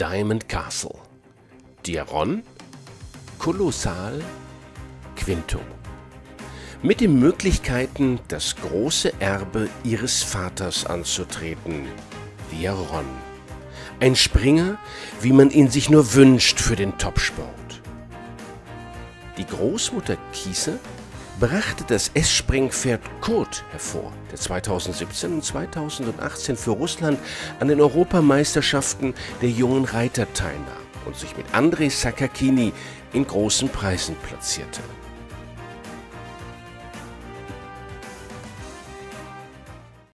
Diamond Castle. Diaron, Kolossal, Quinto. Mit den Möglichkeiten, das große Erbe ihres Vaters anzutreten, Diaron. Ein Springer, wie man ihn sich nur wünscht für den Topsport. Die Großmutter Kiese brachte das S-Springpferd Kurt hervor, der 2017 und 2018 für Russland an den Europameisterschaften der jungen Reiter teilnahm und sich mit Andrei Sakakini in großen Preisen platzierte.